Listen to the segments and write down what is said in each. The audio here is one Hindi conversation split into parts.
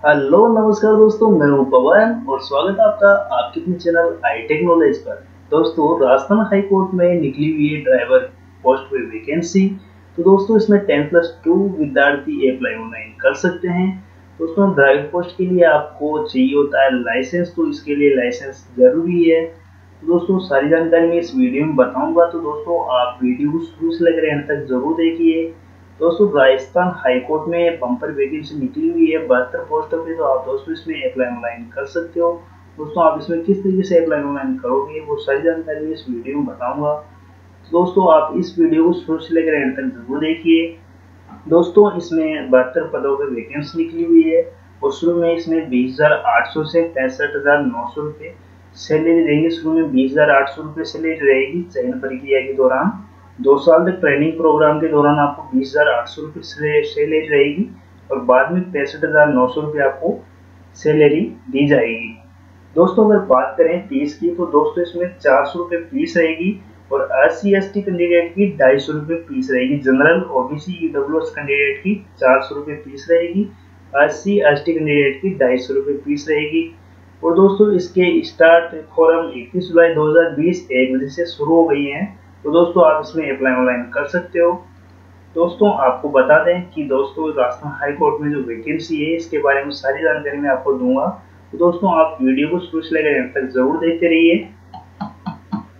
हेलो, नमस्कार दोस्तों, मैं हूँ पवन और स्वागत है आपका आपके अपने चैनल आई टेक्नोलॉजी पर। दोस्तों, राजस्थान हाई कोर्ट में निकली हुई है ड्राइवर पोस्ट पे वैकेंसी तो दोस्तों, इसमें टेन प्लस टू विद्यार्थी अप्लाई ऑनलाइन कर सकते हैं। दोस्तों ड्राइवर पोस्ट के लिए आपको चाहिए होता है लाइसेंस तो इसके लिए लाइसेंस ज़रूरी है। तो दोस्तों, सारी जानकारी मैं इस वीडियो में बताऊँगा। तो दोस्तों, आप वीडियो को शुरू से लेकर एंड तक ज़रूर देखिए। दोस्तों, राजस्थान हाईकोर्ट में बम्पर वैकेंसी निकली हुई है, बहत्तर पोस्टों पे तो आप दोस्तों इसमें अप्लाई ऑनलाइन कर सकते हो। दोस्तों, आप इसमें किस तरीके से अप्लाई ऑनलाइन करोगे, वो सारी जानकारी इस वीडियो में बताऊँगा। तो दोस्तों, आप इस वीडियो को शुरू से लेकर एंड तक ज़रूर देखिए। दोस्तों, इसमें बहत्तर पदों पर वैकेंसी निकली हुई है, और शुरू में इसमें बीस हज़ार आठ सौ से पैंसठ हज़ार नौ सौ रुपये सैलरी रहेगी शुरू में बीस हज़ार आठ सौ रुपये सैलरी रहेगी चयन प्रक्रिया के दौरान। दो साल तक ट्रेनिंग प्रोग्राम के दौरान आपको बीस हज़ार आठ सौ रुपये सैलरी रहेगी और बाद में पैंसठ हज़ार नौ सौ रुपये आपको सैलरी दी जाएगी। दोस्तों, अगर बात करें फ़ीस की तो दोस्तों, इसमें चार सौ रुपये फ़ीस रहेगी और S C S T candidate की ढाई सौ रुपये फ़ीस रहेगी। General OBC W S candidate की चार सौ रुपये फ़ीस रहेगी। S C S T candidate की ढाई सौ रुपये फ़ीस रहेगी। और दोस्तों, इसके स्टार्ट फॉरम इक्कीस जुलाई 2020 एक बजे से शुरू हो गई हैं। तो दोस्तों, आप इसमें अप्लाई ऑनलाइन कर सकते हो। दोस्तों, आपको बता दें कि दोस्तों, राजस्थान हाई कोर्ट में जो वैकेंसी है, इसके बारे में सारी जानकारी मैं आपको दूँगा। तो दोस्तों, आप वीडियो को शुरू से लेकर अंत तक ज़रूर देखते रहिए।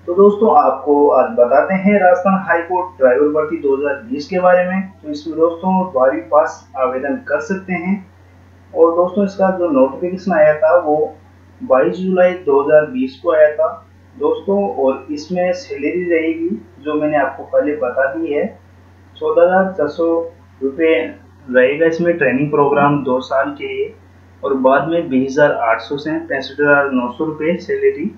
तो दोस्तों, आपको आज बताते हैं राजस्थान हाई कोर्ट ड्राइवर भर्ती 2020 के बारे में। तो इसमें दोस्तों बारहवीं पास आवेदन कर सकते हैं। और दोस्तों, इसका जो नोटिफिकेशन आया था, वो 22 जुलाई 2020 को आया था। दोस्तों, और इसमें सैलरी रहेगी, जो मैंने आपको पहले बता दी है। चौदह हज़ार छह सौ रुपये रहेगा इसमें ट्रेनिंग प्रोग्राम दो साल के लिए, और बाद में बीस हज़ार आठ सौ से पैंसठ हज़ार नौ सौ रुपये सैलरी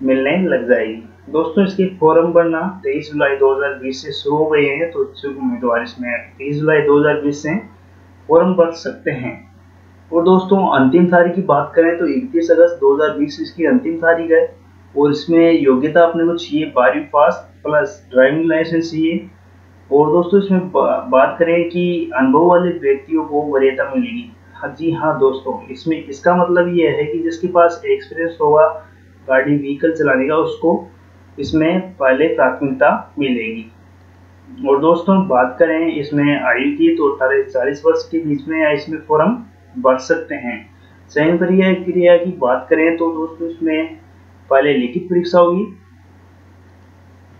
मिलने लग जाएगी। दोस्तों, इसकी फॉर्म भरना तेईस जुलाई 2020 से शुरू हो गए हैं तो इच्छुक उम्मीदवार इसमें तेईस जुलाई 2020 से फॉर्म भर सकते हैं। और दोस्तों, अंतिम तारीख की बात करें तो इकतीस अगस्त 2020 इसकी अंतिम तारीख है। और इसमें योग्यता अपने को चाहिए बारहवीं पास प्लस ड्राइविंग लाइसेंस चाहिए। और दोस्तों इसमें बा, बात करें कि अनुभव वाले व्यक्तियों को वरीयता मिलेगी। हाँ जी हाँ दोस्तों इसमें इसका मतलब यह है कि जिसके पास एक्सपीरियंस होगा गाड़ी व्हीकल चलाने का उसको इसमें पहले प्राथमिकता मिलेगी। और दोस्तों बात करें इसमें आयु की तो अठारह चालीस वर्ष के बीच में इसमें फॉर्म भर सकते हैं। चयन प्रक्रिया क्रिया की बात करें तो दोस्तों इसमें पहले लिखित परीक्षा होगी।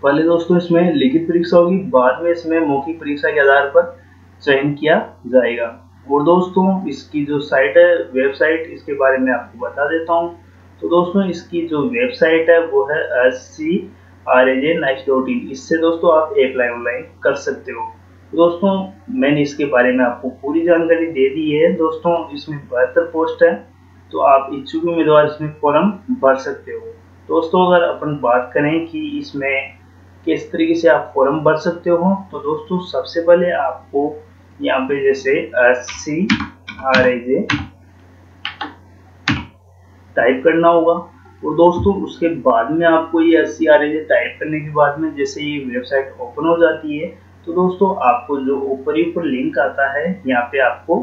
पहले दोस्तों इसमें लिखित परीक्षा होगी, बाद में इसमें मौखिक परीक्षा के आधार पर चयन किया जाएगा। और दोस्तों इसकी जो साइट है, वेबसाइट, इसके बारे में आपको बता देता हूँ। तो दोस्तों इसकी जो वेबसाइट है, वो है S C R A J H dot in इससे दोस्तों आप अप्लाई ऑनलाइन कर सकते हो। दोस्तों मैंने इसके बारे में आपको पूरी जानकारी दे दी है। दोस्तों इसमें बेहतर पोस्ट है। तो आप इच्छुक उम्मीदवार इसमें फॉर्म भर सकते हो। दोस्तों, अगर अपन बात करें कि इसमें किस तरीके से आप फॉर्म भर सकते हो तो दोस्तों, सबसे पहले आपको यहाँ पे जैसे सी आर जे टाइप करना होगा। और दोस्तों, उसके बाद में आपको ये S C R J type करने के बाद में जैसे ये वेबसाइट ओपन हो जाती है तो दोस्तों, आपको जो ऊपर ही ऊपर लिंक आता है, यहाँ पे आपको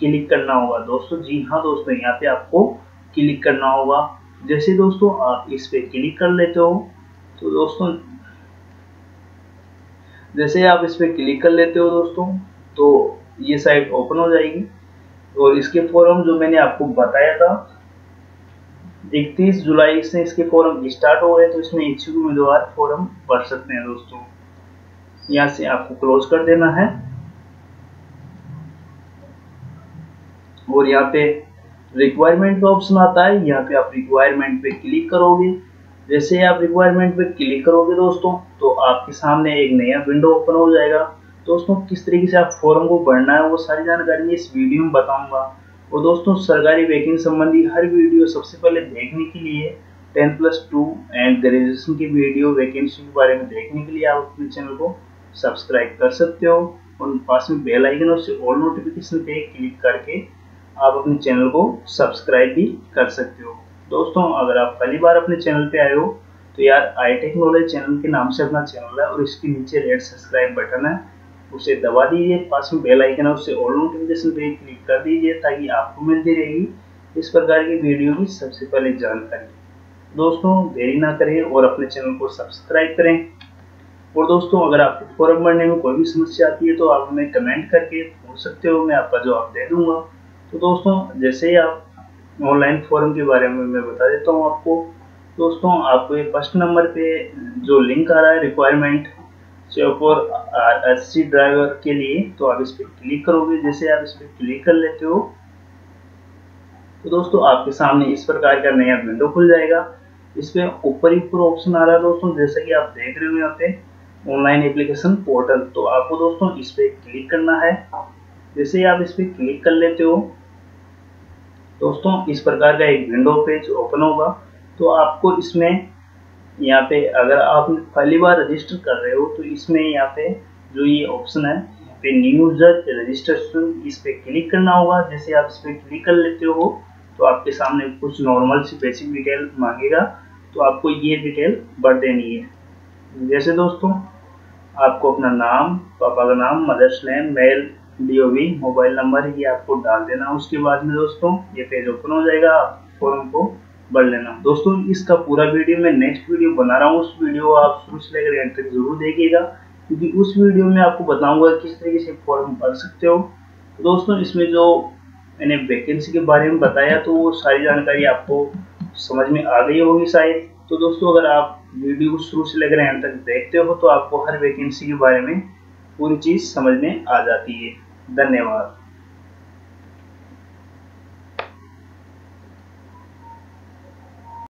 क्लिक करना होगा। दोस्तों, जी हाँ दोस्तों, यहाँ पे आपको क्लिक करना होगा। जैसे दोस्तों, आप इस पे क्लिक कर लेते हो तो दोस्तों, जैसे आप इस पे क्लिक कर लेते हो दोस्तों तो ये साइट ओपन हो जाएगी। और इसके फॉरम जो मैंने आपको बताया था 31 जुलाई से इसके फॉरम स्टार्ट हो गए तो इसमें इच्छुक उम्मीदवार फॉरम भर सकते हैं दोस्तों। यहाँ से आपको क्लोज कर देना है। और यहाँ पे रिक्वायरमेंट का ऑप्शन आता है, यहाँ पे आप रिक्वायरमेंट पे क्लिक करोगे। जैसे आप रिक्वायरमेंट पे क्लिक करोगे दोस्तों तो आपके सामने एक नया विंडो ओपन हो जाएगा। दोस्तों, किस तरीके से आप फॉर्म को भरना है, वो सारी जानकारी इस वीडियो में बताऊँगा। और दोस्तों, सरकारी वैकेंसी संबंधी हर वीडियो सबसे पहले देखने के लिए ten plus two and graduation की वीडियो वैकेंसी के बारे में देखने के लिए आप अपने चैनल को सब्सक्राइब कर सकते हो। और पास में बेल आइकन और ऑल नोटिफिकेशन पे क्लिक करके आप अपने चैनल को सब्सक्राइब भी कर सकते हो। दोस्तों, अगर आप पहली बार अपने चैनल पे आए हो तो यार आई टेक्नोलॉजी चैनल के नाम से अपना चैनल है और इसके नीचे रेड सब्सक्राइब बटन है। उसे दबा दीजिए, पास में बेल आइकन है उससे ऑल नोटिफिकेशन पे क्लिक कर दीजिए ताकि आपको मिलती रहेगी इस प्रकार की वीडियो की सबसे पहले जानकारी। दोस्तों, देरी ना करें और अपने चैनल को सब्सक्राइब करें। और दोस्तों, अगर आपको फॉर्म भरने में कोई भी समस्या आती है तो आप हमें कमेंट करके पूछ सकते हो, मैं आपका जवाब दे दूँगा। तो दोस्तों, जैसे ही आप ऑनलाइन फॉर्म के बारे में मैं बता देता हूँ आपको। दोस्तों, आपको ये फ़र्स्ट नंबर पे जो लिंक आ रहा है requirement for S C driver के लिए तो आप इस पर क्लिक करोगे। जैसे आप इस पर क्लिक कर लेते हो तो दोस्तों, आपके सामने इस प्रकार का नया विंडो खुल जाएगा। इस पे ऊपर ही ऊपर ऑप्शन आ रहा है दोस्तों, जैसे कि आप देख रहे हो यहाँ पे ऑनलाइन एप्लीकेशन पोर्टल तो आपको दोस्तों, इस पे क्लिक करना है। जैसे ही आप इस पे क्लिक कर लेते हो, दोस्तों, इस प्रकार का एक विंडो पेज ओपन होगा। तो आपको इसमें यहाँ पे अगर आप पहली बार रजिस्टर कर रहे हो तो इसमें यहाँ पे जो ये ऑप्शन है, यहाँ पे न्यू यूज़र रजिस्ट्रेशन इस पे क्लिक करना होगा। जैसे आप इस पर क्लिक कर लेते हो तो आपके सामने कुछ नॉर्मल सी बेसिक डिटेल मांगेगा। तो आपको ये डिटेल भर देनी है। जैसे दोस्तों, आपको अपना नाम, पापा का नाम mother's name mail D O B mobile number ये आपको डाल देना उसके बाद में दोस्तों, ये पेज ओपन हो जाएगा, आप फॉर्म को भर लेना। दोस्तों, इसका पूरा वीडियो मैं नेक्स्ट वीडियो बना रहा हूँ। उस वीडियो आप शुरू से लेकर एंड तक ज़रूर देखिएगा, क्योंकि उस वीडियो में आपको बताऊँगा किस तरीके से फॉर्म भर सकते हो। दोस्तों, इसमें जो मैंने वैकेंसी के बारे में बताया तो वो सारी जानकारी आपको समझ में आ गई होगी शायद। तो दोस्तों, अगर आप वीडियो शुरू से लेकर एंड तक देखते हो तो आपको हर वैकेंसी के बारे में पूरी चीज़ समझ में आ जाती है। धन्यवाद।